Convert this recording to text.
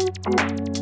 Música